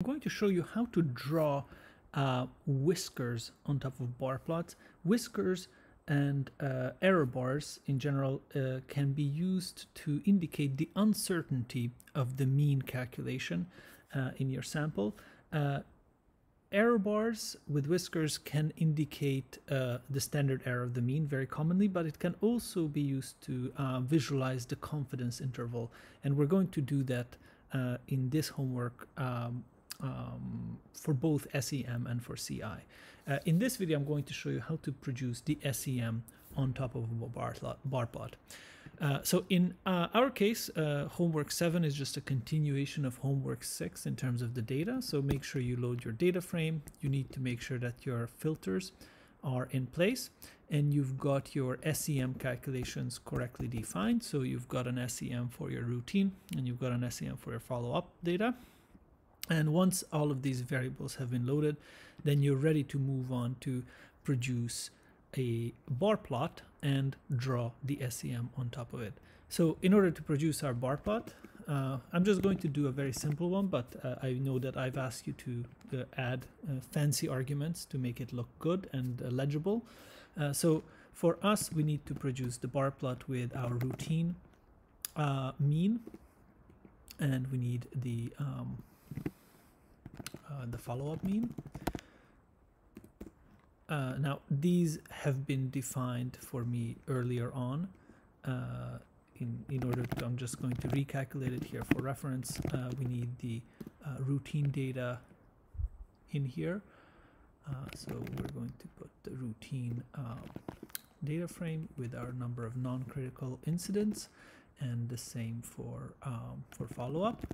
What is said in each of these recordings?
I'm going to show you how to draw uh, whiskers on top of bar plots. Whiskers and uh, error bars in general uh, can be used to indicate the uncertainty of the mean calculation uh, in your sample. Uh, error bars with whiskers can indicate uh, the standard error of the mean very commonly, but it can also be used to visualize the confidence interval. And we're going to do that in this homework um, um, for both SEM and for CI. Uh, in this video, I'm going to show you how to produce the SEM on top of a bar, bar plot. Uh, so in uh, our case, uh, homework 7 is just a continuation of homework 6 in terms of the data. So make sure you load your data frame. You need to make sure that your filters are in place and you've got your SEM calculations correctly defined. So you've got an SEM for your routine and you've got an SEM for your follow-up data. And once all of these variables have been loaded, then you're ready to move on to produce a bar plot and draw the SEM on top of it. So in order to produce our bar plot, uh, I'm just going to do a very simple one, but uh, I know that I've asked you to uh, add uh, fancy arguments to make it look good and uh, legible. Uh, so for us, we need to produce the bar plot with our routine mean, and we need the um, uh, the follow-up mean. Uh, now these have been defined for me earlier on uh, in, in order to, I'm just going to recalculate it here for reference. Uh, we need the uh, routine data in here. so we're going to put the routine data frame with our number of non-critical incidents and the same for um, for follow-up.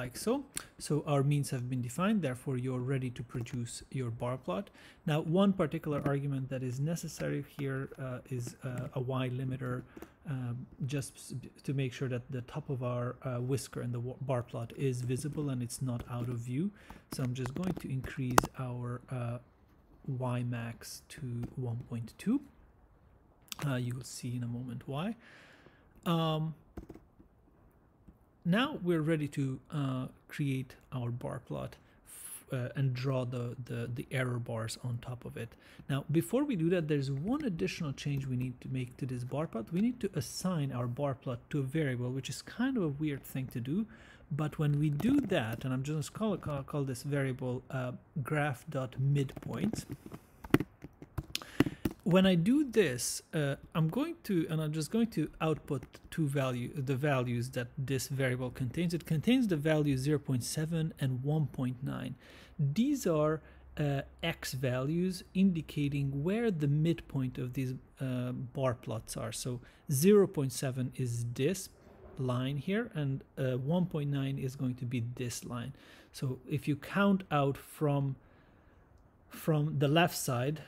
Like so. So our means have been defined, therefore you're ready to produce your bar plot. Now, one particular argument that is necessary here uh, is uh, a Y limiter, um, just to make sure that the top of our uh, whisker and the bar plot is visible and it's not out of view. So I'm just going to increase our uh, Y max to 1.2. Uh, you will see in a moment why. Um, now we're ready to uh, create our bar plot uh, and draw the, the, the error bars on top of it. Now, before we do that, there's one additional change we need to make to this bar plot. We need to assign our bar plot to a variable, which is kind of a weird thing to do. But when we do that, and I'm just going to call, call this variable uh, graph.midpoint, when I do this, uh, I'm going to, and I'm just going to output two value, the values that this variable contains. It contains the values 0.7 and 1.9. These are uh, x values indicating where the midpoint of these uh, bar plots are. So 0.7 is this line here and uh, 1.9 is going to be this line. So if you count out from from the left side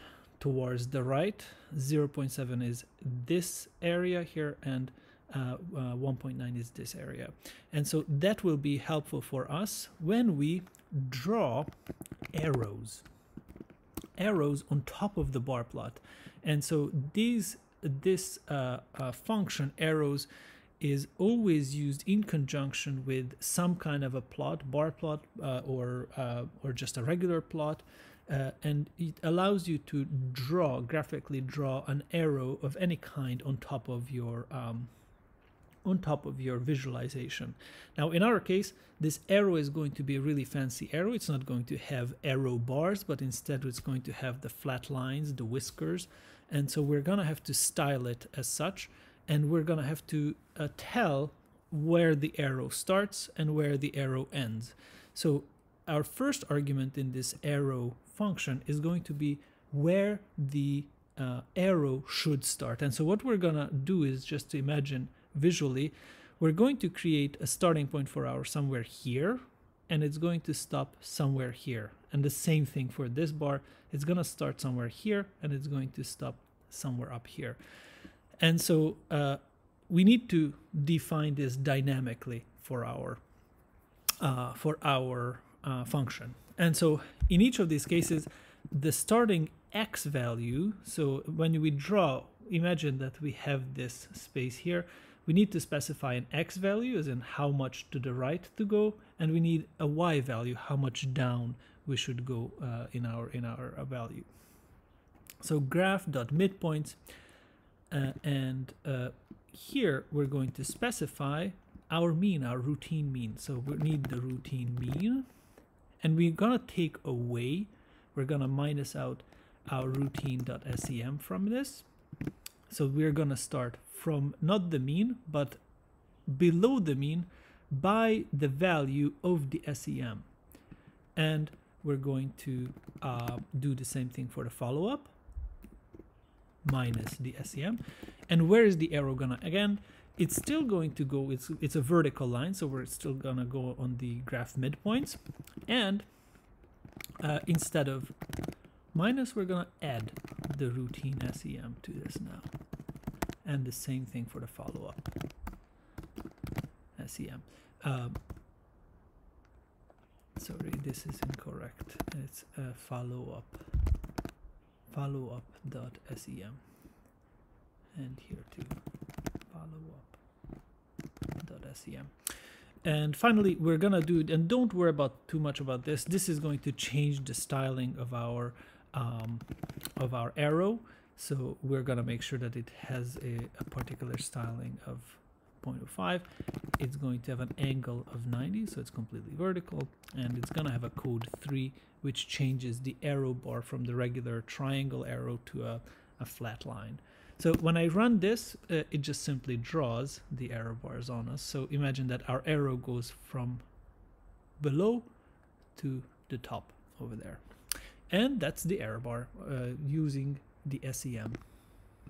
towards the right. 0.7 is this area here and uh, uh, 1.9 is this area. And so that will be helpful for us when we draw arrows arrows on top of the bar plot. And so these this uh, uh function arrows is always used in conjunction with some kind of a plot bar plot uh, or uh, or just a regular plot uh, and it allows you to draw graphically draw an arrow of any kind on top of your um, on top of your visualization. Now in our case this arrow is going to be a really fancy arrow. It's not going to have arrow bars but instead it's going to have the flat lines, the whiskers and so we're gonna have to style it as such and we're gonna have to uh, tell where the arrow starts and where the arrow ends. So our first argument in this arrow function is going to be where the uh, arrow should start. And so what we're going to do is just to imagine visually, we're going to create a starting point for our somewhere here, and it's going to stop somewhere here. And the same thing for this bar, it's going to start somewhere here, and it's going to stop somewhere up here. And so uh, we need to define this dynamically for our uh, for our uh, function. And so in each of these cases, the starting x value, so when we draw, imagine that we have this space here, we need to specify an x value, as in how much to the right to go, and we need a y value, how much down we should go uh, in our in our uh, value. So graph dot midpoints, uh, and uh, here we're going to specify our mean, our routine mean. So we need the routine mean, and we're gonna take away, we're gonna minus out our routine.sem from this. So we're gonna start from not the mean, but below the mean by the value of the SEM. And we're going to uh, do the same thing for the follow-up minus the SEM. And where is the arrow gonna, again, it's still going to go, it's, it's a vertical line, so we're still gonna go on the graph midpoints. And uh, instead of minus, we're gonna add the routine SEM to this now. And the same thing for the follow-up SEM. Um, sorry, this is incorrect. It's a follow-up follow-up dot sem and here too sem and finally we're gonna do it and don't worry about too much about this. This is going to change the styling of our um, of our arrow. So we're gonna make sure that it has a, a particular styling of 0.05 it's going to have an angle of 90 so it's completely vertical. And it's to have a code 3 which changes the arrow bar from the regular triangle arrow to a, a flat line so when I run this uh, it just simply draws the arrow bars on us. So imagine that our arrow goes from below to the top over there. And that's the error bar uh, using the SEM